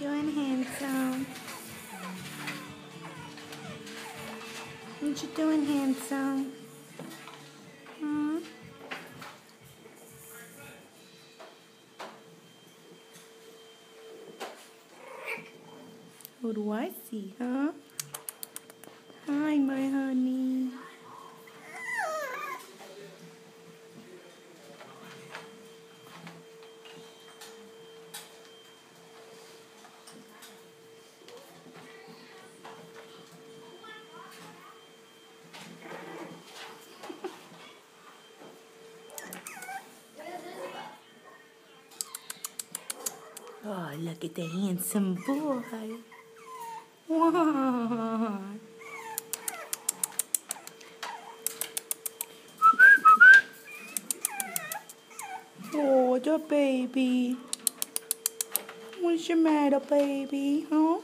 Doing handsome. What you doing, handsome? Hmm? What do I see, huh? Oh, look at the handsome boy. What? Oh, the baby. What's your matter, baby? Huh?